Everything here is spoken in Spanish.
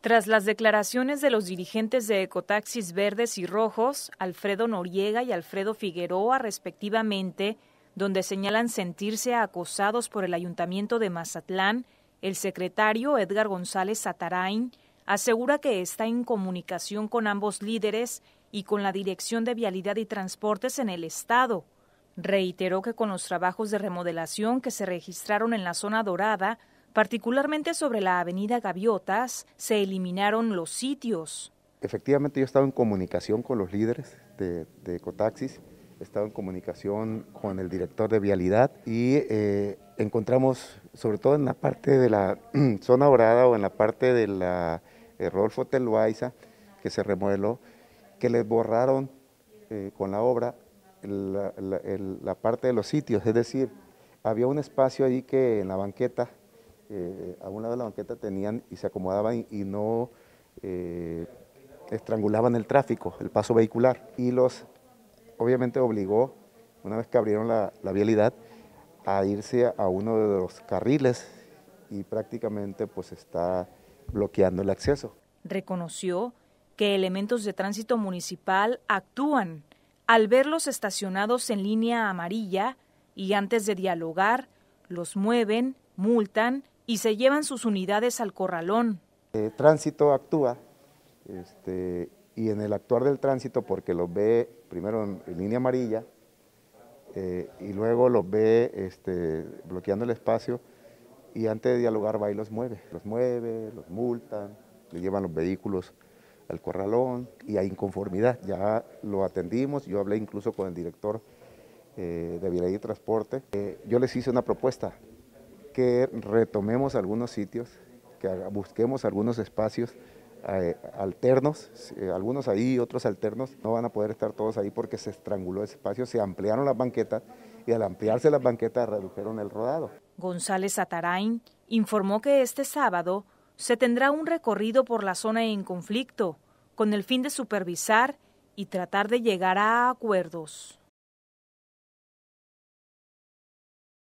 Tras las declaraciones de los dirigentes de Ecotaxis Verdes y Rojos, Alfredo Noriega y Alfredo Figueroa respectivamente, donde señalan sentirse acosados por el Ayuntamiento de Mazatlán, el secretario Edgar González Satarain asegura que está en comunicación con ambos líderes y con la Dirección de Vialidad y Transportes en el Estado. Reiteró que con los trabajos de remodelación que se registraron en la zona dorada, particularmente sobre la avenida Gaviotas, se eliminaron los sitios. Efectivamente, yo he estado en comunicación con los líderes de, de Ecotaxis, he estado en comunicación con el director de vialidad y eh, encontramos, sobre todo en la parte de la zona dorada o en la parte de la eh, Rodolfo Telbaiza, que se remodeló, que les borraron eh, con la obra la, parte de los sitios, es decir, había un espacio ahí que en la banqueta, eh, a un de la banqueta tenían y se acomodaban y, no estrangulaban el tráfico, el paso vehicular. Y los, obviamente obligó, una vez que abrieron la, la vialidad, a irse a uno de los carriles y prácticamente pues está bloqueando el acceso. Reconoció que elementos de tránsito municipal actúan al verlos estacionados en línea amarilla y antes de dialogar los mueven, multan y se llevan sus unidades al corralón. El tránsito actúa este, y en el actuar del tránsito porque los ve primero en, línea amarilla eh, y luego los ve este, bloqueando el espacio, y antes de dialogar va y los mueve, los mueve, los multan, le llevan los vehículos al corralón y hay inconformidad. Ya lo atendimos, yo hablé incluso con el director eh, de Vialidad y Transporte. Eh, yo les hice una propuesta, que retomemos algunos sitios, que busquemos algunos espacios eh, alternos, algunos ahí, otros alternos, no van a poder estar todos ahí porque se estranguló ese espacio, se ampliaron las banquetas y al ampliarse las banquetas redujeron el rodado. González Atarain informó que este sábado se tendrá un recorrido por la zona en conflicto con el fin de supervisar y tratar de llegar a acuerdos.